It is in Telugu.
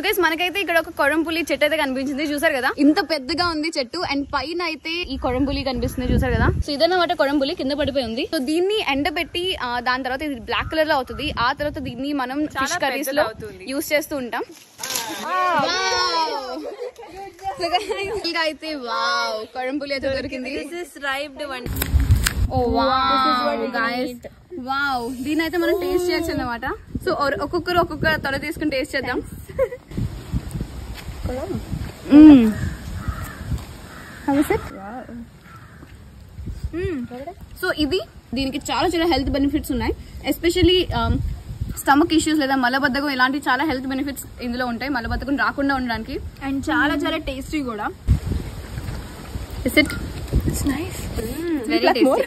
సో గైస్ మనకైతే ఇక్కడ ఒక కొడంపులి చెట్టు అయితే కనిపించింది. చూసారు కదా? ఇంత పెద్దగా ఉంది చెట్టు అండ్ పైన అయితే ఈ కొడంపులి కనిపిస్తుంది. చూసారు కదా? సో ఇదన్నమాట కొడంపులి కింద పడిపోయి ఉంది. సో దీన్ని ఎండబెట్టి ఆ, దాని తర్వాత ఇది బ్లాక్ కలర్లో అవుతుంది. ఆ తర్వాత దీన్ని మనం ఫిష్ కర్రీస్లో యూస్ చేస్తూ ఉంటాం. అయితే వావ్ కొడంపులి అయితే దొరికింది. ఓ వావ్ గైస్ వావ్ దీని అయితే మనం టేస్ట్ చేయొచ్చు అన్నమాట. సో ఒక్కొక్కరు ఒక్కొక్క తొడ తీసుకుని టేస్ట్ చేద్దాం. Mm. How is it? సో ఇది దీనికి చాలా చాలా హెల్త్ బెనిఫిట్స్ ఉన్నాయి. ఎస్పెషల్లీ స్టమక్ ఇష్యూస్ లేదా మలబద్ధకం ఇలాంటి చాలా హెల్త్ బెనిఫిట్స్ ఇందులో ఉంటాయి. మలబద్ధకం రాకుండా ఉండడానికి. అండ్ చాలా చాలా టేస్టీ కూడా. Is it it's nice very tasty